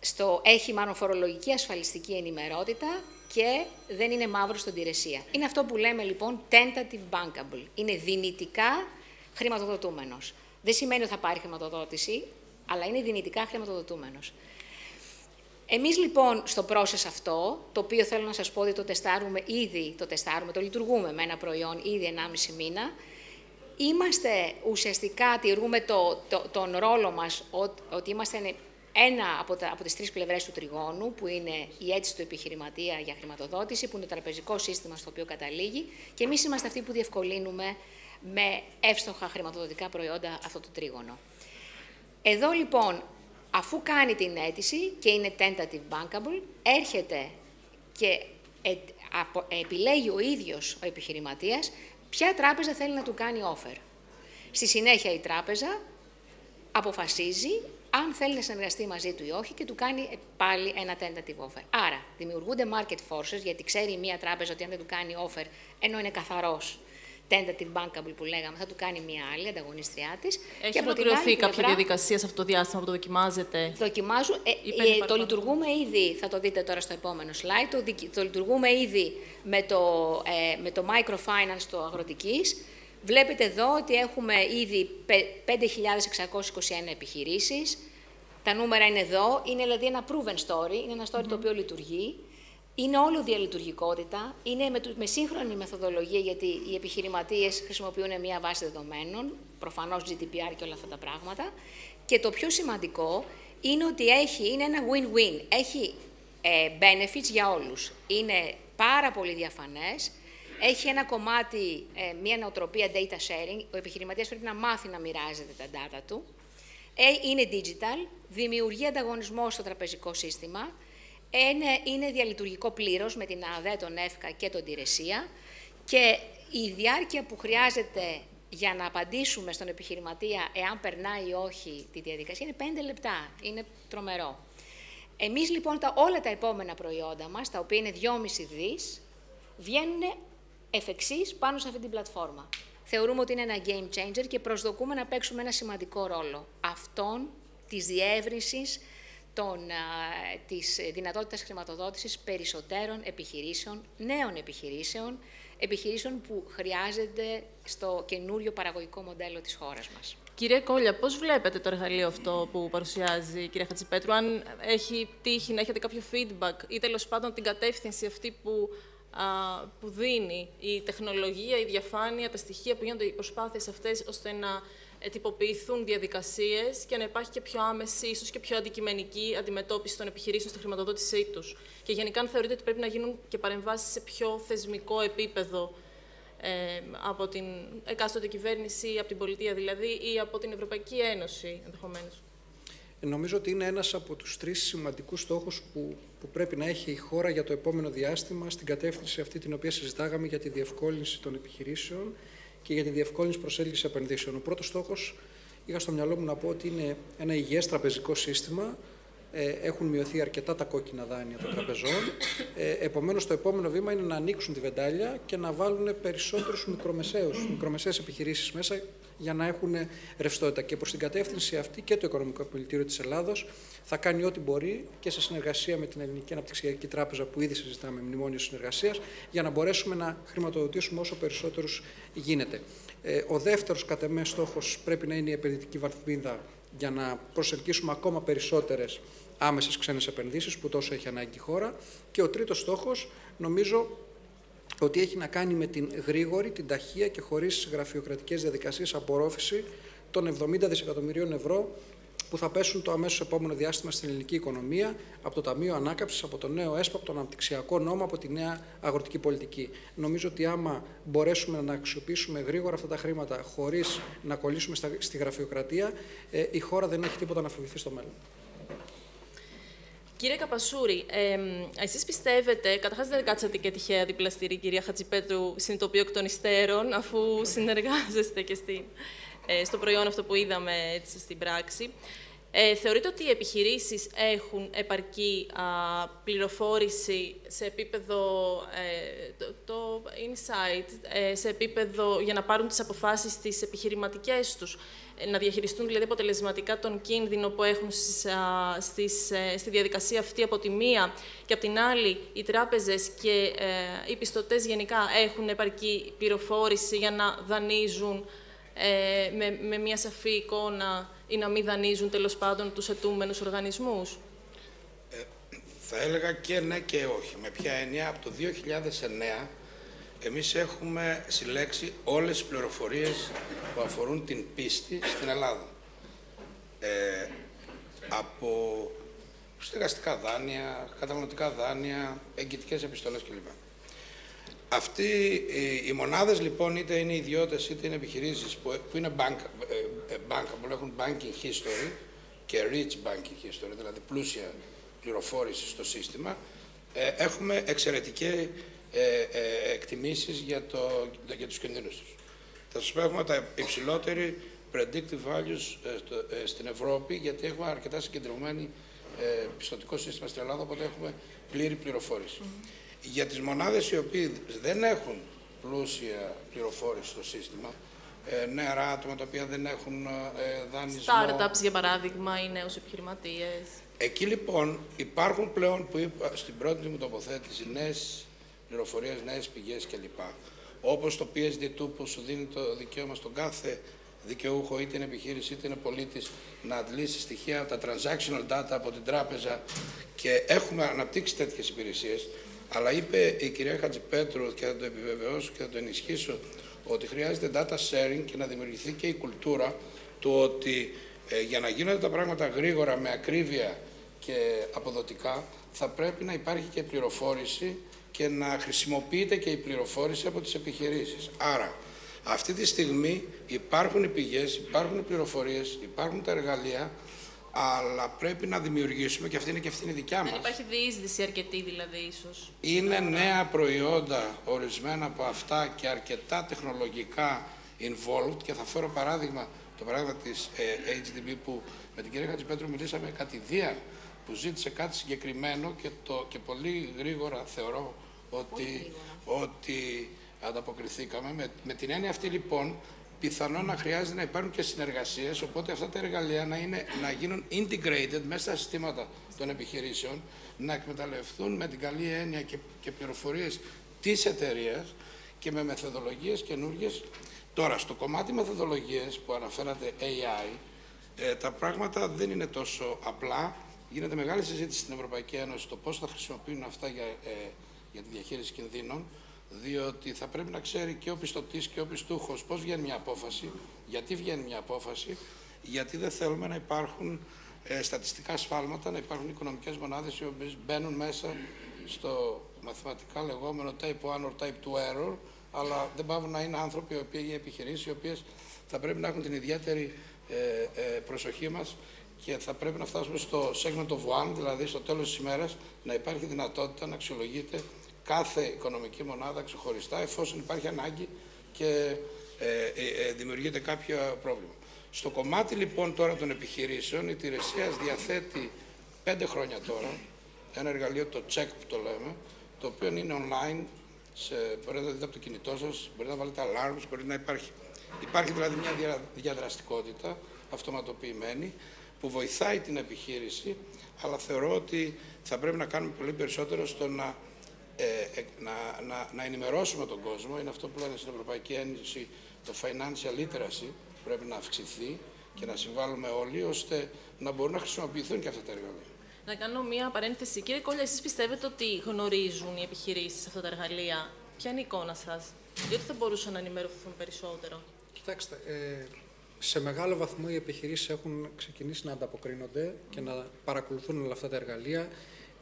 στο, έχει μάλλον φορολογική ασφαλιστική ενημερότητα και δεν είναι μαύρο στον τηρεσία. Είναι αυτό που λέμε λοιπόν tentative bankable. Είναι δυνητικά χρηματοδοτούμενος. Δεν σημαίνει ότι θα πάρει χρηματοδότηση, αλλά είναι δυνητικά χρηματοδοτούμενος. Εμείς λοιπόν στο process αυτό, το οποίο θέλω να σας πω ότι το τεστάρουμε ήδη, το τεστάρουμε, το λειτουργούμε με ένα προϊόν ήδη 1,5 μήνα, είμαστε ουσιαστικά, τηρούμε το, το, τον ρόλο μας ότι, ότι είμαστε ένα από, τα, από τις τρεις πλευρές του τριγώνου, που είναι η αίτηση του επιχειρηματία για χρηματοδότηση, που είναι το τραπεζικό σύστημα στο οποίο καταλήγει, και εμείς είμαστε αυτοί που διευκολύνουμε με εύστοχα χρηματοδοτικά προϊόντα αυτό το τρίγωνο. Εδώ λοιπόν αφού κάνει την αίτηση και είναι tentative bankable, έρχεται και επιλέγει ο ίδιος ο επιχειρηματίας ποια τράπεζα θέλει να του κάνει offer. Στη συνέχεια η τράπεζα αποφασίζει αν θέλει να συνεργαστεί μαζί του ή όχι και του κάνει πάλι ένα tentative offer. Άρα, δημιουργούνται market forces, γιατί ξέρει μία τράπεζα ότι αν δεν του κάνει offer, ενώ είναι καθαρός tentative bankable που λέγαμε, θα του κάνει μία άλλη ανταγωνίστριά της. Έχει ολοκληρωθεί κάποια πλευρά, διαδικασία σε αυτό το διάστημα που το δοκιμάζετε; Δοκιμάζω. Ε, ε, το λειτουργούμε ήδη, θα το δείτε τώρα στο επόμενο slide, το, το λειτουργούμε ήδη με το, ε, με το microfinance το αγροτικής. Βλέπετε εδώ ότι έχουμε ήδη 5.621 επιχειρήσεις. Τα νούμερα είναι εδώ. Είναι δηλαδή ένα proven story, είναι ένα story το οποίο λειτουργεί. Είναι όλο διαλειτουργικότητα, είναι με, με σύγχρονη μεθοδολογία, γιατί οι επιχειρηματίες χρησιμοποιούν μια βάση δεδομένων, προφανώς GDPR και όλα αυτά τα πράγματα. Και το πιο σημαντικό είναι ότι έχει, είναι ένα win-win. Έχει ε, benefits για όλους. Είναι πάρα πολύ διαφανές. Έχει ένα κομμάτι, ε, μια νοοτροπία data sharing. Ο επιχειρηματίας πρέπει να μάθει να μοιράζεται τα data του. Ε, είναι digital, δημιουργεί ανταγωνισμό στο τραπεζικό σύστημα είναι, είναι διαλειτουργικό πλήρως με την ΑΔΕ, τον ΕΦΚΑ και τον ΤΙΡΕΣΙΑ και η διάρκεια που χρειάζεται για να απαντήσουμε στον επιχειρηματία εάν περνάει ή όχι τη διαδικασία είναι πέντε λεπτά. Είναι τρομερό. Εμείς λοιπόν τα, όλα τα επόμενα προϊόντα μας, τα οποία είναι 2,5 δις, βγαίνουν εφ' εξής πάνω σε αυτή την πλατφόρμα. Θεωρούμε ότι είναι ένα game changer και προσδοκούμε να παίξουμε ένα σημαντικό ρόλο αυτών της διεύρυνσης των, α, της δυνατότητας χρηματοδότησης περισσότερων επιχειρήσεων, νέων επιχειρήσεων, επιχειρήσεων που χρειάζεται στο καινούριο παραγωγικό μοντέλο της χώρας μας. Κύριε Κόλια, πώς βλέπετε το εργαλείο αυτό που παρουσιάζει η κυρία Χατζηπέτρου, αν έχει τύχει να έχετε κάποιο feedback ή τέλος πάντων την κατεύθυνση αυτή που, α, που δίνει η τεχνολογία, η διαφάνεια, τα στοιχεία που γίνονται, οι προσπάθειες αυτές, ώστε να τυποποιηθούν διαδικασίες και να υπάρχει και πιο άμεση, ίσως και πιο αντικειμενική αντιμετώπιση των επιχειρήσεων στη χρηματοδότησή τους. Και γενικά, αν θεωρείτε ότι πρέπει να γίνουν και παρεμβάσεις σε πιο θεσμικό επίπεδο ε, από την εκάστοτε κυβέρνηση, από την πολιτεία δηλαδή, ή από την Ευρωπαϊκή Ένωση ενδεχομένως. Ε, νομίζω ότι είναι ένας από τους τρεις σημαντικούς στόχους που, που πρέπει να έχει η χώρα για το επόμενο διάστημα στην κατεύθυνση αυτή την οποία συζητάγαμε για τη διευκόλυνση των επιχειρήσεων και για τη διευκόλυνση προσέλκυσης επενδύσεων. Ο πρώτος στόχος είχα στο μυαλό μου να πω ότι είναι ένα υγιές τραπεζικό σύστημα ε, έχουν μειωθεί αρκετά τα κόκκινα δάνεια των τραπεζών. Ε, επομένως, το επόμενο βήμα είναι να ανοίξουν τη βεντάλια και να βάλουν περισσότερους μικρομεσαίους, μικρομεσαίες επιχειρήσεις μέσα για να έχουν ρευστότητα. Και προς την κατεύθυνση αυτή και το Οικονομικό Πολιτήριο της Ελλάδος θα κάνει ό,τι μπορεί και σε συνεργασία με την Ελληνική Αναπτυξιακή Τράπεζα που ήδη συζητάμε μνημόνιο συνεργασίας για να μπορέσουμε να χρηματοδοτήσουμε όσο περισσότερους γίνεται. Ε, ο δεύτερος κατ' εμέ στόχος πρέπει να είναι η επενδυτική βαθμίδα για να προσελκύσουμε ακόμα περισσότερες άμεσες ξένες επενδύσεις που τόσο έχει ανάγκη η χώρα. Και ο τρίτος στόχος νομίζω ότι έχει να κάνει με την γρήγορη, την ταχεία και χωρίς γραφειοκρατικές διαδικασίες απορρόφηση των 70 δισεκατομμυρίων ευρώ που θα πέσουν το αμέσως επόμενο διάστημα στην ελληνική οικονομία από το Ταμείο Ανάκαμψης, από το νέο ΕΣΠΑ, από τον Αναπτυξιακό Νόμο, από τη νέα αγροτική πολιτική. Νομίζω ότι άμα μπορέσουμε να αξιοποιήσουμε γρήγορα αυτά τα χρήματα χωρίς να κολλήσουμε στη γραφειοκρατία, ε, η χώρα δεν έχει τίποτα να φοβηθεί στο μέλλον. Κύριε Καπασούρη, ε, εσείς πιστεύετε, καταρχάς δεν κάτσατε και τυχαία δίπλα στη κυρία Χατζηπέτρου, συνειδητοποιώ εκ των υστέρων, αφού <laughs> συνεργάζεστε και στη, ε, στο προϊόν αυτό που είδαμε έτσι, στην πράξη. Ε, θεωρείτε ότι οι επιχειρήσεις έχουν επαρκή α, πληροφόρηση σε επίπεδο, ε, το, το insight, ε, σε επίπεδο για να πάρουν τις αποφάσεις τις επιχειρηματικές τους, ε, να διαχειριστούν δηλαδή αποτελεσματικά τον κίνδυνο που έχουν στις, στις, στη διαδικασία αυτή από τη μία και από την άλλη οι τράπεζες και οι πιστωτές γενικά έχουν επαρκή πληροφόρηση για να δανείζουν ε, με, με μια σαφή εικόνα ή να μην δανείζουν τέλος πάντων τους ετούμενους οργανισμούς; Ε, θα έλεγα και ναι και όχι. Με ποια έννοια, από το 2009 εμείς έχουμε συλλέξει όλες τις πληροφορίες που αφορούν την πίστη στην Ελλάδα. Ε, από στεγαστικά δάνεια, καταναλωτικά δάνεια, εγκυτικές επιστολές κλπ. Αυτοί οι μονάδες λοιπόν είτε είναι ιδιώτες είτε είναι επιχειρήσεις που, που είναι bank, ε, ε, που έχουν banking history και rich banking history, δηλαδή πλούσια πληροφόρηση στο σύστημα, ε, έχουμε εξαιρετικές εκτιμήσεις για, το, για τους κινδύνους τους. Θα σας πω έχουμε τα υψηλότερη predictive values στην Ευρώπη γιατί έχουμε αρκετά συγκεντρωμένη πιστοτικό σύστημα στην Ελλάδα, οπότε έχουμε πλήρη πληροφόρηση. Για τις μονάδες οι οποίοι δεν έχουν πλούσια πληροφόρηση στο σύστημα, ε, νεαρά άτομα τα οποία δεν έχουν ε, δανεισμό... Startups, για παράδειγμα, ή νέους επιχειρηματίες. Εκεί λοιπόν υπάρχουν πλέον, που είπα στην πρώτη μου τοποθέτηση, νέες πληροφορίες, νέες πηγές κλπ. Όπως το PSD2 που σου δίνει το δικαίωμα στον κάθε δικαιούχο, είτε είναι επιχείρηση είτε είναι πολίτης, να αντλήσει στοιχεία, τα transactional data από την τράπεζα και έχουμε αναπτύξει τέτοιες υπηρεσίες. Αλλά είπε η κυρία Χατζηπέτρου και θα το επιβεβαιώσω και θα το ενισχύσω ότι χρειάζεται data sharing και να δημιουργηθεί και η κουλτούρα του ότι ε, για να γίνονται τα πράγματα γρήγορα, με ακρίβεια και αποδοτικά, θα πρέπει να υπάρχει και πληροφόρηση και να χρησιμοποιείται και η πληροφόρηση από τις επιχειρήσεις. Άρα, αυτή τη στιγμή υπάρχουν οι πηγές, υπάρχουν οι πληροφορίες, υπάρχουν τα εργαλεία, αλλά πρέπει να δημιουργήσουμε, και αυτή είναι και ευθύνη δικιά μας. Δεν υπάρχει διείσδυση αρκετή δηλαδή ίσως. Είναι νέα προϊόντα, ορισμένα από αυτά και αρκετά τεχνολογικά involved και θα φέρω παράδειγμα, το παράδειγμα της ε, HDB που με την κυρία Χατζηπέτρου μιλήσαμε κατηδίαν που ζήτησε κάτι συγκεκριμένο και, το, και πολύ γρήγορα θεωρώ ότι, ότι ανταποκριθήκαμε. Με, με την έννοια αυτή λοιπόν πιθανόν να χρειάζεται να υπάρχουν και συνεργασίες, οπότε αυτά τα εργαλεία να, είναι, να γίνουν integrated μέσα στα συστήματα των επιχειρήσεων, να εκμεταλλευτούν με την καλή έννοια και, και πληροφορίες της εταιρεία και με μεθοδολογίες καινούργιες. Τώρα, στο κομμάτι μεθοδολογίες που αναφέρατε AI, ε, τα πράγματα δεν είναι τόσο απλά. Γίνεται μεγάλη συζήτηση στην Ευρωπαϊκή Ένωση το πώς θα χρησιμοποιούν αυτά για, ε, για τη διαχείριση κινδύνων, διότι θα πρέπει να ξέρει και ο πιστωτής και ο πιστούχος πώς βγαίνει μια απόφαση, γιατί βγαίνει μια απόφαση, γιατί δεν θέλουμε να υπάρχουν ε, στατιστικά σφάλματα, να υπάρχουν οικονομικές μονάδες οι οποίες μπαίνουν μέσα στο μαθηματικά λεγόμενο type 1 or type 2 error, αλλά δεν πάβουν να είναι άνθρωποι, οι οποίοι, επιχειρήσεις, οι οποίες θα πρέπει να έχουν την ιδιαίτερη ε, ε, προσοχή μας και θα πρέπει να φτάσουμε στο segment of one, δηλαδή στο τέλος της ημέρας, να υπάρχει δυνατότητα να αξιολογείται κάθε οικονομική μονάδα ξεχωριστά, εφόσον υπάρχει ανάγκη και ε, δημιουργείται κάποιο πρόβλημα. Στο κομμάτι λοιπόν τώρα των επιχειρήσεων, η Τηρεσίας διαθέτει πέντε χρόνια τώρα ένα εργαλείο, το check που το λέμε, το οποίο είναι online, σε, μπορείτε να το δείτε από το κινητό σας, μπορείτε να βάλετε alarms, μπορεί να υπάρχει. Υπάρχει δηλαδή μια διαδραστικότητα αυτοματοποιημένη που βοηθάει την επιχείρηση, αλλά θεωρώ ότι θα πρέπει να κάνουμε πολύ περισσότερο στο να, ε, ε, να, να, να ενημερώσουμε τον κόσμο. Είναι αυτό που λένε στην Ευρωπαϊκή Ένωση το financial literacy, πρέπει να αυξηθεί και να συμβάλλουμε όλοι, ώστε να μπορούν να χρησιμοποιηθούν και αυτά τα εργαλεία. Να κάνω μία παρένθεση. Κύριε Κόλλια, εσείς πιστεύετε ότι γνωρίζουν οι επιχειρήσεις αυτά τα εργαλεία; Ποια είναι η εικόνα σας, γιατί θα μπορούσαν να ενημερωθούν περισσότερο; Κοιτάξτε, ε, σε μεγάλο βαθμό οι επιχειρήσεις έχουν ξεκινήσει να ανταποκρίνονται και να παρακολουθούν όλα αυτά τα εργαλεία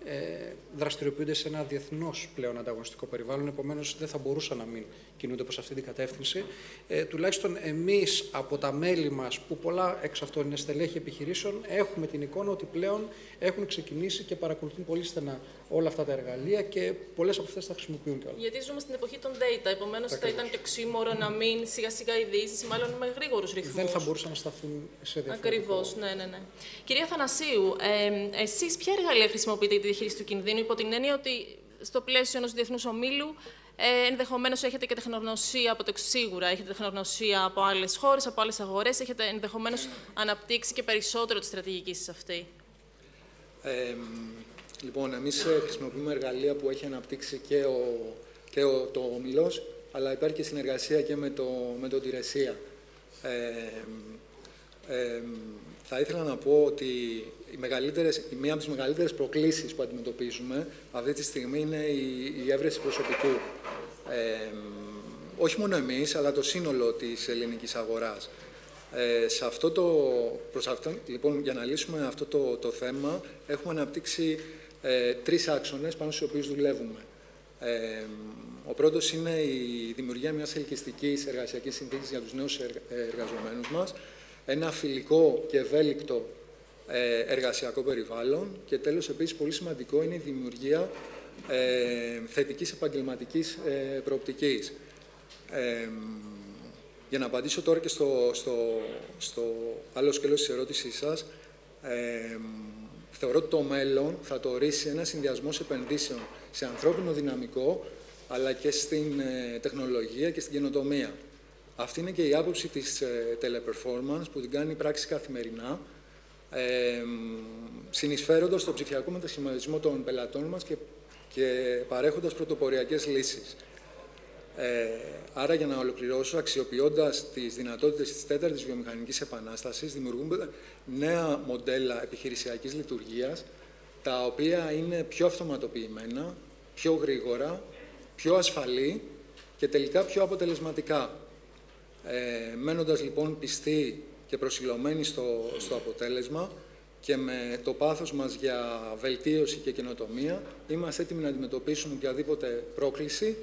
ε, δραστηριοποιούνται σε ένα διεθνώς πλέον ανταγωνιστικό περιβάλλον. Επομένως, δεν θα μπορούσαν να μην κινούνται προς αυτή την κατεύθυνση. Ε, τουλάχιστον εμείς από τα μέλη μας, που πολλά εξ αυτών είναι στελέχη επιχειρήσεων, έχουμε την εικόνα ότι πλέον έχουν ξεκινήσει και παρακολουθούν πολύ στενά όλα αυτά τα εργαλεία και πολλές από αυτές τα χρησιμοποιούν κιόλας. Γιατί ζούμε στην εποχή των data. Επομένως, θα ήταν και ξύμορο να μην σιγά σιγά ειδήσεις, μάλλον με γρήγορους ρυθμούς. Δεν θα μπορούσαν να σταθούν σε διαφορετικό. Ακριβώς, ναι, ναι, ναι. Κυρία Θανασίου, ε, εσείς ποια εργαλεία χρησιμοποιείτε για τη διαχείριση του κινδύνου, υπό την έννοια ότι στο πλαίσιο ενός διεθνούς ομίλου ε, ενδεχομένως έχετε και τεχνογνωσία από το σίγουρα, έχετε τεχνογνωσία από άλλες χώρες, από άλλες αγορές, έχετε ενδεχομένως αναπτύξει και περισσότερο τη στρατηγική σας αυτή. Ε, Λοιπόν, εμείς ε, χρησιμοποιούμε εργαλεία που έχει αναπτύξει και, ο, και ο, το Ομιλός, αλλά υπάρχει και συνεργασία και με, το, με τον Τηρεσία. Ε, ε, θα ήθελα να πω ότι οι μεγαλύτερες, μία από τις μεγαλύτερες προκλήσεις που αντιμετωπίζουμε αυτή τη στιγμή είναι η, η έβρεση προσωπικού. Ε, όχι μόνο εμείς, αλλά το σύνολο της ελληνικής αγοράς. Ε, σε αυτό το, προς αυτό, λοιπόν, για να λύσουμε αυτό το, το θέμα, έχουμε αναπτύξει ε, τρεις άξονες πάνω στους οποίους δουλεύουμε. Ε, ο πρώτος είναι η δημιουργία μιας ελκυστικής εργασιακής συνθήκης για τους νέους εργαζομένους μας, ένα φιλικό και ευέλικτο ε, εργασιακό περιβάλλον και τέλος επίσης πολύ σημαντικό είναι η δημιουργία ε, θετικής επαγγελματικής ε, προοπτικής. Ε, για να απαντήσω τώρα και στο, στο, στο άλλο σκέλος της ερώτησής σας, ε, θεωρώ ότι το μέλλον θα το ορίσει ένα συνδυασμός επενδύσεων σε ανθρώπινο δυναμικό, αλλά και στην ε, τεχνολογία και στην καινοτομία. Αυτή είναι και η άποψη της ε, teleperformance που την κάνει πράξη καθημερινά, ε, συνεισφέροντας στο ψηφιακό μετασχηματισμό των πελατών μας και, και παρέχοντας πρωτοποριακές λύσεις. Ε, άρα, για να ολοκληρώσω, αξιοποιώντας τις δυνατότητες της τέταρτης βιομηχανικής επανάστασης, δημιουργούμε νέα μοντέλα επιχειρησιακής λειτουργίας, τα οποία είναι πιο αυτοματοποιημένα, πιο γρήγορα, πιο ασφαλή και τελικά πιο αποτελεσματικά. Ε, μένοντας λοιπόν πιστοί και προσιλωμένοι στο, στο αποτέλεσμα και με το πάθος μας για βελτίωση και καινοτομία, είμαστε έτοιμοι να αντιμετωπίσουμε οποιαδήποτε πρόκληση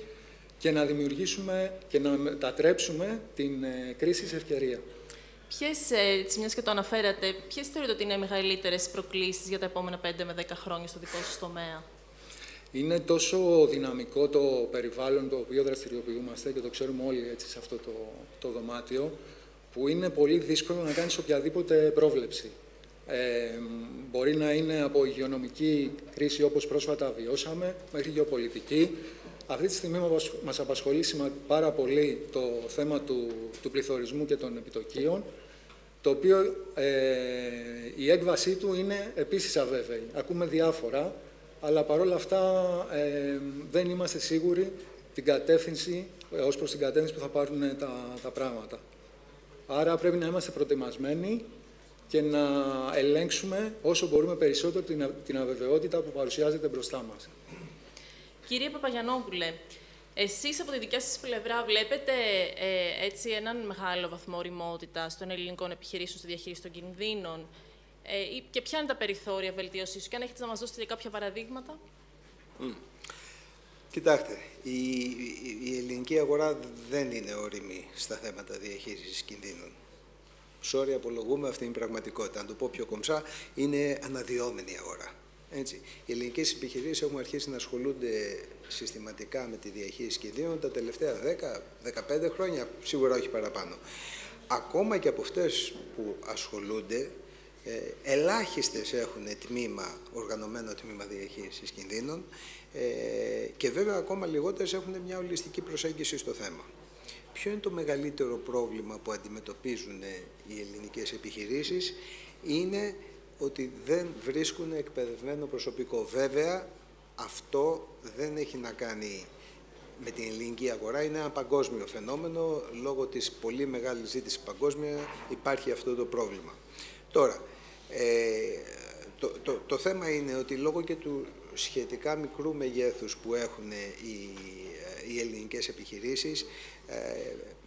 και να δημιουργήσουμε και να μετατρέψουμε την ε, κρίση σε ευκαιρία. Ποιες, έτσι μιας και το αναφέρατε, ποιες θεωρείτε ότι είναι οι μεγαλύτερες προκλήσεις για τα επόμενα 5 με 10 χρόνια στο δικό σας τομέα; Είναι τόσο δυναμικό το περιβάλλον το οποίο δραστηριοποιούμαστε και το ξέρουμε όλοι έτσι σε αυτό το, το δωμάτιο, που είναι πολύ δύσκολο να κάνεις οποιαδήποτε πρόβλεψη. Ε, μπορεί να είναι από υγειονομική κρίση όπως πρόσφατα βιώσαμε, μέχρι γεωπολιτική, αυτή τη στιγμή μας απασχολεί πάρα πολύ το θέμα του, του πληθωρισμού και των επιτοκίων, το οποίο ε, η έκβασή του είναι επίσης αβέβαιη. Ακούμε διάφορα, αλλά παρόλα αυτά ε, δεν είμαστε σίγουροι την κατεύθυνση ε, ως προς την κατεύθυνση που θα πάρουν τα, τα πράγματα. Άρα πρέπει να είμαστε προετοιμασμένοι και να ελέγξουμε όσο μπορούμε περισσότερο την, την αβεβαιότητα που παρουσιάζεται μπροστά μας. Κύριε Παπαγιανόπουλε, εσείς από τη δικιά σας πλευρά βλέπετε ε, έτσι έναν μεγάλο βαθμό ρημότητα των ελληνικών επιχειρήσεων στη διαχείριση των κινδύνων ε, και ποια είναι τα περιθώρια βελτίωσης και αν έχετε να μας δώσετε κάποια παραδείγματα. Κοιτάξτε, η, η, ελληνική αγορά δεν είναι όρημη στα θέματα διαχείρισης κινδύνων. Sorry, απολογούμε, αυτή είναι η πραγματικότητα. Αν το πω πιο κομψά, είναι αναδυόμενη αγορά. Έτσι. Οι ελληνικές επιχειρήσεις έχουν αρχίσει να ασχολούνται συστηματικά με τη διαχείριση κινδύνων τα τελευταία 10-15 χρόνια, σίγουρα όχι παραπάνω. Ακόμα και από αυτές που ασχολούνται, ε, ελάχιστες έχουν τμήμα, οργανωμένο τμήμα διαχείρισης κινδύνων ε, και βέβαια ακόμα λιγότερες έχουν μια ολιστική προσέγγιση στο θέμα. Ποιο είναι το μεγαλύτερο πρόβλημα που αντιμετωπίζουν οι ελληνικές επιχειρήσεις; Είναι ότι δεν βρίσκουν εκπαιδευμένο προσωπικό. Βέβαια, αυτό δεν έχει να κάνει με την ελληνική αγορά, είναι ένα παγκόσμιο φαινόμενο. Λόγω της πολύ μεγάλης ζήτησης παγκόσμια υπάρχει αυτό το πρόβλημα. Τώρα, ε, το, το, το θέμα είναι ότι λόγω και του σχετικά μικρού μεγέθους που έχουν οι, οι ελληνικές επιχειρήσεις, ε,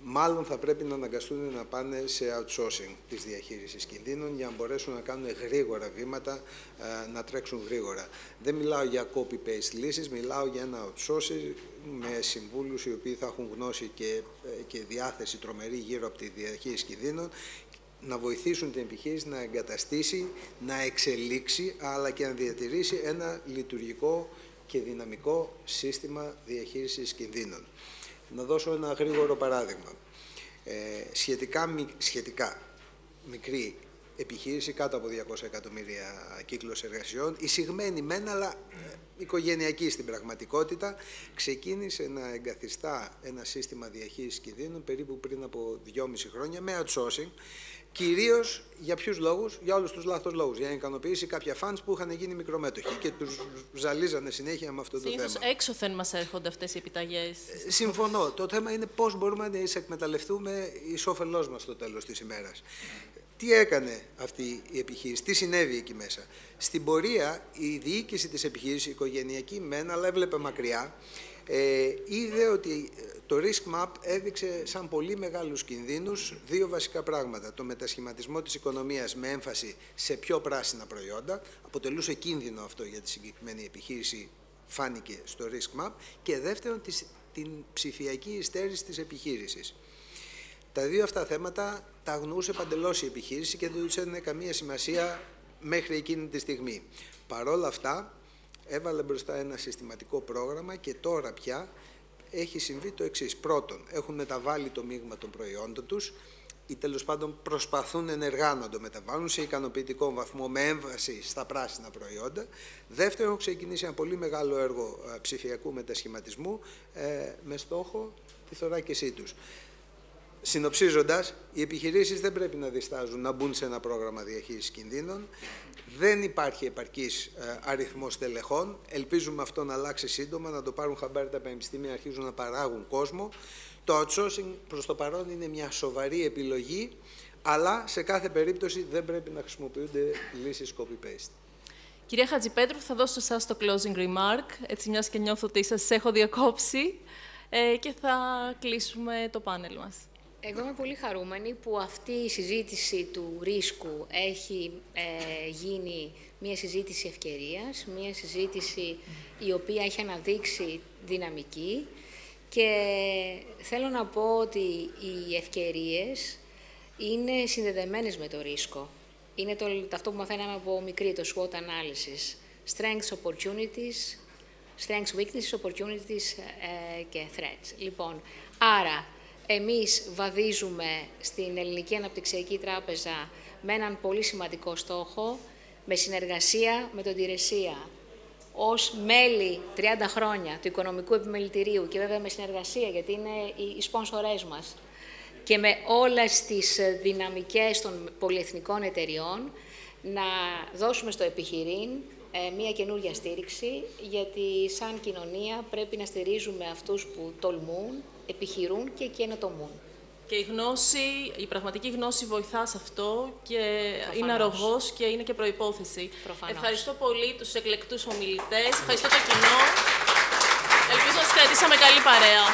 μάλλον θα πρέπει να αναγκαστούν να πάνε σε outsourcing της διαχείρισης κινδύνων για να μπορέσουν να κάνουν γρήγορα βήματα, ε, να τρέξουν γρήγορα. Δεν μιλάω για copy-paste λύσεις, μιλάω για ένα outsourcing με συμβούλους οι οποίοι θα έχουν γνώση και, ε, και διάθεση τρομερή γύρω από τη διαχείριση κινδύνων να βοηθήσουν την επιχείρηση να εγκαταστήσει, να εξελίξει, αλλά και να διατηρήσει ένα λειτουργικό και δυναμικό σύστημα διαχείρισης κινδύνων. Να δώσω ένα γρήγορο παράδειγμα. Ε, σχετικά, σχετικά μικρή επιχείρηση κάτω από 200 εκατομμύρια κύκλος εργασιών, εισηγμένη μεν, αλλά ε, οικογενειακή στην πραγματικότητα, ξεκίνησε να εγκαθιστά ένα σύστημα διαχείρισης κινδύνων περίπου πριν από 2,5 χρόνια με outsourcing Κυρίως για ποιους λόγους, για όλους τους λάθος λόγους. Για να ικανοποιήσει κάποια φαντ που είχαν γίνει μικρομέτοχοι και τους ζαλίζανε συνέχεια με αυτό το θέμα. Συνήθω έξωθεν μας έρχονται αυτές οι επιταγές. Ε, συμφωνώ. Το θέμα είναι πώς μπορούμε να τι εκμεταλλευτούμε εις όφελός μας στο τέλος της ημέρας. Τι έκανε αυτή η επιχείρηση, τι συνέβη εκεί μέσα. Στην πορεία η διοίκηση της επιχείρησης, η οικογενειακή μεν, αλλά έβλεπε μακριά, ε, είδε ότι το Risk Map έδειξε σαν πολύ μεγάλους κινδύνους δύο βασικά πράγματα. Το μετασχηματισμό της οικονομίας με έμφαση σε πιο πράσινα προϊόντα, αποτελούσε κίνδυνο αυτό για τη συγκεκριμένη επιχείρηση, φάνηκε στο Risk Map, και δεύτερον την ψηφιακή υστέρηση της επιχείρησης. Τα δύο αυτά θέματα τα αγνοούσε παντελώς η επιχείρηση και δεν τους έδινε καμία σημασία μέχρι εκείνη τη στιγμή. Παρόλα αυτά, έβαλε μπροστά ένα συστηματικό πρόγραμμα και τώρα πια έχει συμβεί το εξής. Πρώτον, έχουν μεταβάλει το μείγμα των προϊόντων τους ή τέλος πάντων προσπαθούν ενεργά να το μεταβάλουν σε ικανοποιητικό βαθμό με έμβαση στα πράσινα προϊόντα. Δεύτερον, έχουν ξεκινήσει ένα πολύ μεγάλο έργο ε, ψηφιακού μετασχηματισμού ε, με στόχο τη θωράκισή τους. Συνοψίζοντας, οι επιχειρήσεις δεν πρέπει να διστάζουν να μπουν σε ένα πρόγραμμα διαχείρισης κινδύνων. Δεν υπάρχει επαρκής ε, αριθμός τελεχών. Ελπίζουμε αυτό να αλλάξει σύντομα, να το πάρουν χαμπάρι τα πανεπιστήμια, αρχίζουν να παράγουν κόσμο. Το outsourcing προς το παρόν είναι μια σοβαρή επιλογή, αλλά σε κάθε περίπτωση δεν πρέπει να χρησιμοποιούνται λύσεις copy-paste. Κυρία Χατζηπέτρου, θα δώσω εσάς το closing remark, έτσι μιας και νιώθω ότι σας έχω διακόψει ε, και θα κλείσουμε το πάνελ μας. Εγώ είμαι πολύ χαρούμενη που αυτή η συζήτηση του ρίσκου έχει ε, γίνει μια συζήτηση ευκαιρίας, μια συζήτηση η οποία έχει αναδείξει δυναμική και θέλω να πω ότι οι ευκαιρίες είναι συνδεδεμένες με το ρίσκο. Είναι το, αυτό που μαθαίναμε από μικρή, το SWOT analysis. Strengths, opportunities, strengths, weaknesses, opportunities ε, και threats. Λοιπόν, άρα εμείς βαδίζουμε στην Ελληνική Αναπτυξιακή Τράπεζα με έναν πολύ σημαντικό στόχο, με συνεργασία με τον Τηρεσία. Ως μέλη 30 χρόνια του Οικονομικού Επιμελητηρίου και βέβαια με συνεργασία, γιατί είναι οι σπόνσορές μας, και με όλες τις δυναμικές των πολυεθνικών εταιριών, να δώσουμε στο επιχειρήν ε, μια καινούργια στήριξη, γιατί σαν κοινωνία πρέπει να στηρίζουμε αυτούς που τολμούν, επιχειρούν και καινοτομούν. Και η γνώση, η πραγματική γνώση βοηθά σε αυτό και Προφανώς. είναι αρρωγός και είναι και προϋπόθεση. Προφανώς. Ευχαριστώ πολύ τους εκλεκτούς ομιλητές, ευχαριστώ το κοινό. Ελπίζω να σας κρατήσαμε καλή παρέα.